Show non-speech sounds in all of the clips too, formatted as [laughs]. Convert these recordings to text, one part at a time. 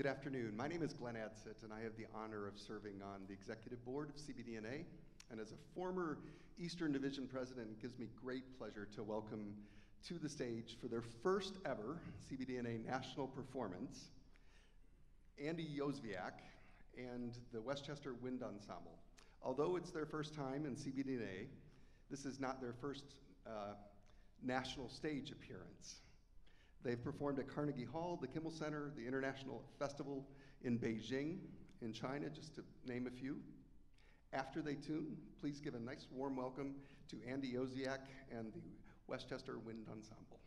Good afternoon. My name is Glen Adsit, and I have the honor of serving on the executive board of CBDNA. And as a former Eastern Division president, it gives me great pleasure to welcome to the stage for their first ever CBDNA national performance, Andy Yozviak and the West Chester Wind Ensemble. Although it's their first time in CBDNA, this is not their first uh, national stage appearance. They've performed at Carnegie Hall, the Kimmel Center, the International Festival in Beijing, in China, just to name a few. After they tune, please give a nice warm welcome to Andy Yozviak and the West Chester Wind Ensemble.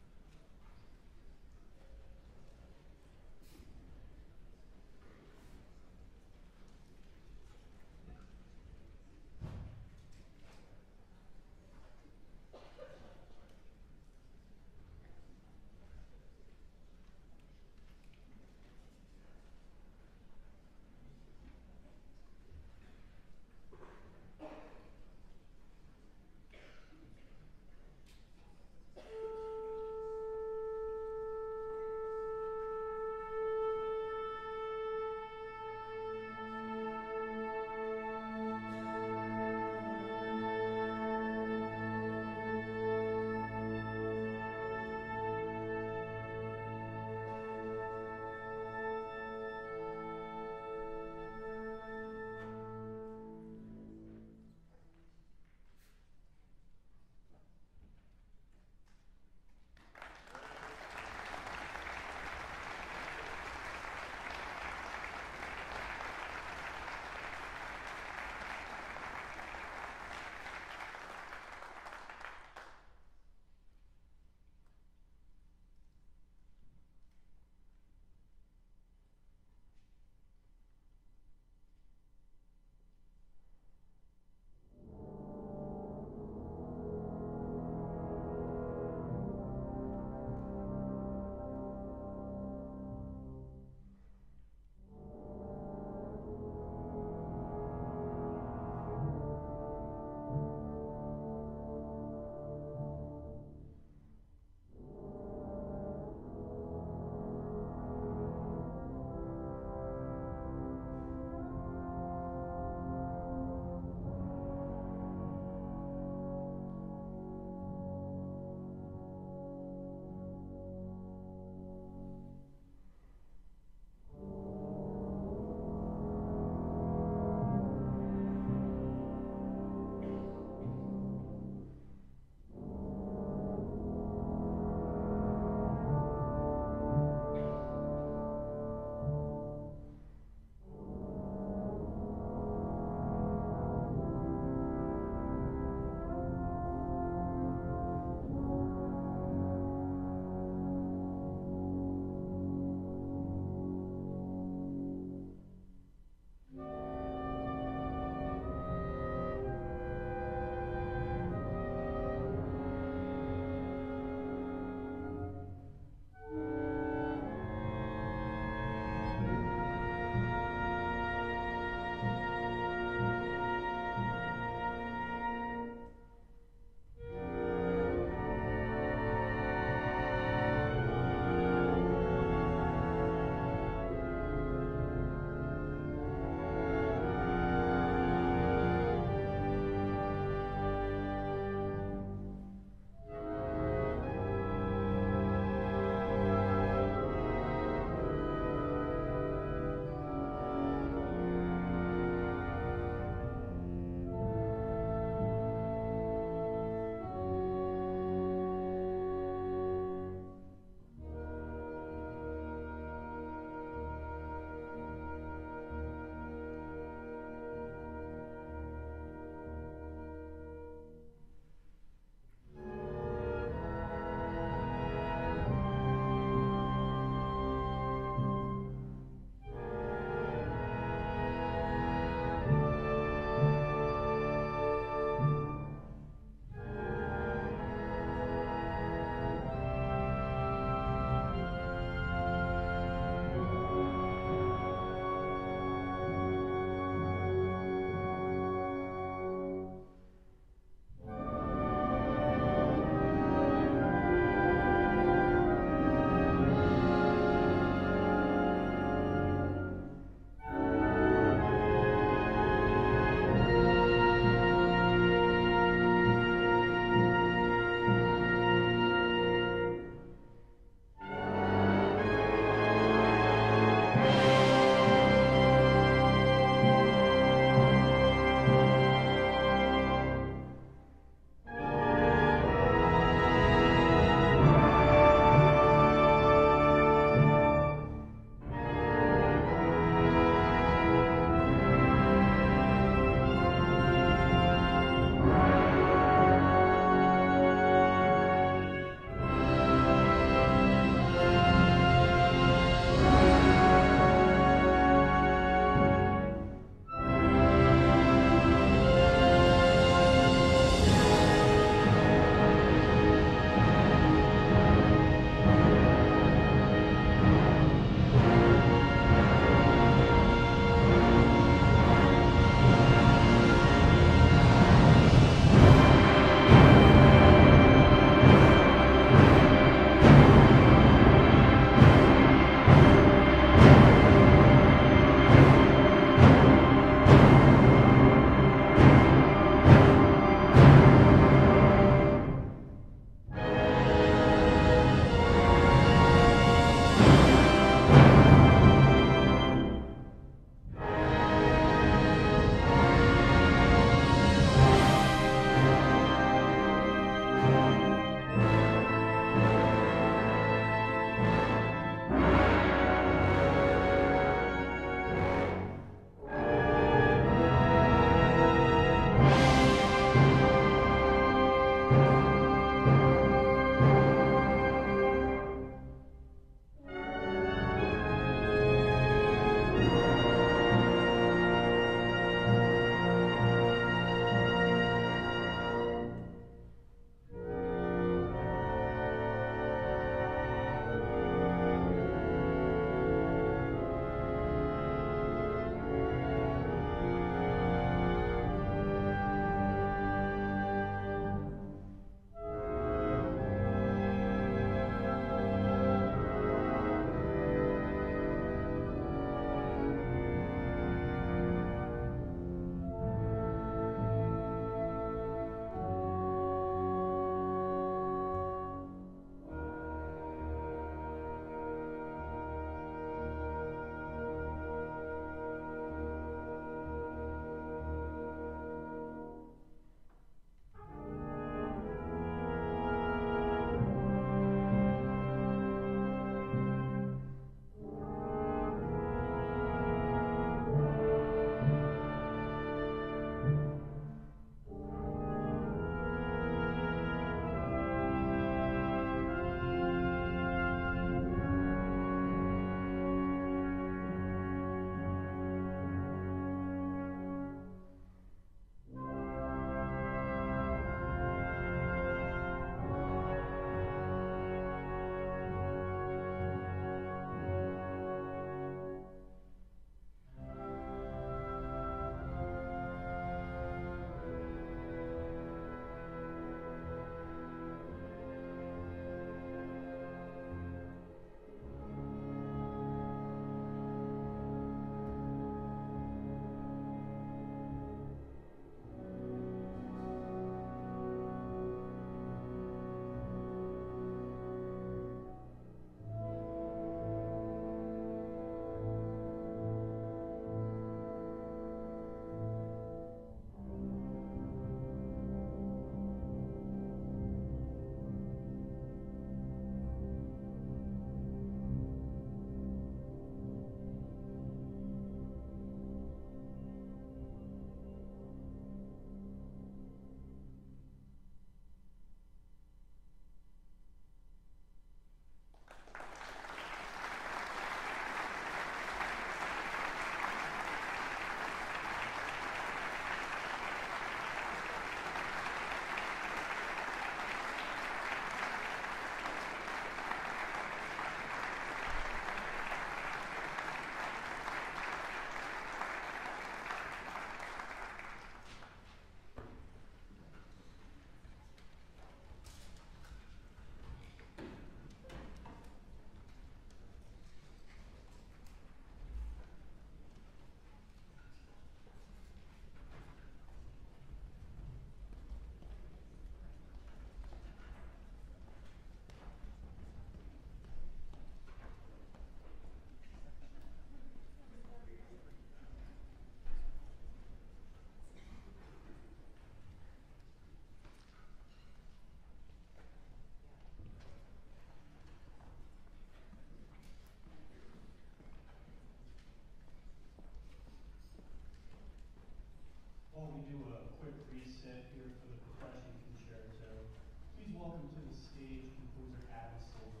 do a quick reset here for the percussion concerto. Please welcome to the stage composer Adam Silverman.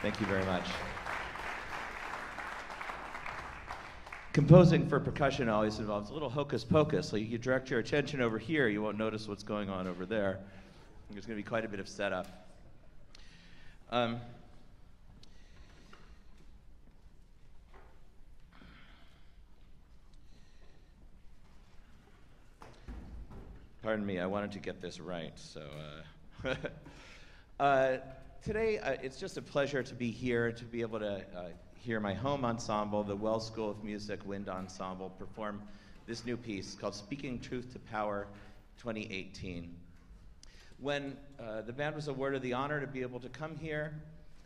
Thank you very much. Composing for percussion always involves a little hocus pocus. You direct your attention over here, you won't notice what's going on over there. There's going to be quite a bit of setup. Um, pardon me, I wanted to get this right, so. Uh, [laughs] uh, today, uh, it's just a pleasure to be here, to be able to uh, hear my home ensemble, the Wells School of Music Wind Ensemble, perform this new piece called Speaking Truth to Power 2018. When uh, the band was awarded the honor to be able to come here,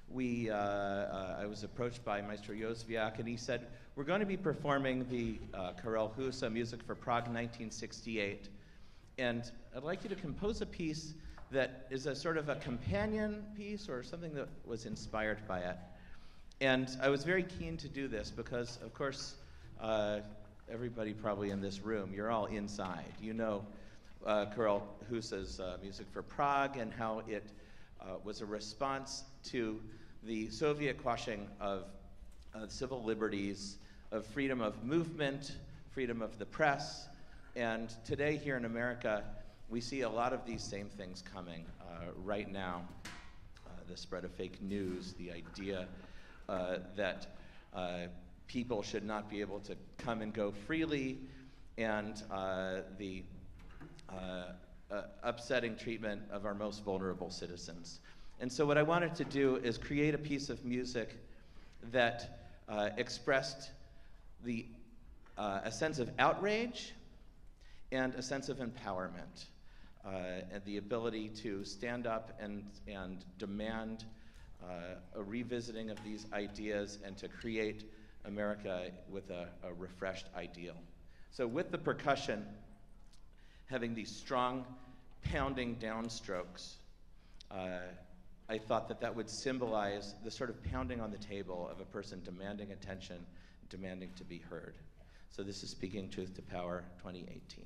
we, uh, uh, I was approached by Maestro Yozviak, and he said, we're going to be performing the uh, Karel Husa Music for Prague 1968, and I'd like you to compose a piece that is a sort of a companion piece or something that was inspired by it. And I was very keen to do this because, of course, uh, everybody probably in this room, you're all inside. You know uh, Karel Husa's uh, music for Prague and how it uh, was a response to the Soviet quashing of civil liberties, of freedom of movement, freedom of the press. And today here in America, we see a lot of these same things coming uh, right now. Uh, the spread of fake news, the idea uh, that people should not be able to come and go freely, and the upsetting treatment of our most vulnerable citizens. And so, what I wanted to do is create a piece of music that expressed the, a sense of outrage and a sense of empowerment uh, and the ability to stand up and, and demand uh, a revisiting of these ideas and to create America with a, a refreshed ideal. So, with the percussion, having these strong pounding downstrokes, uh, I thought that that would symbolize the sort of pounding on the table of a person demanding attention, demanding to be heard. So, this is Speaking Truth to Power 2018.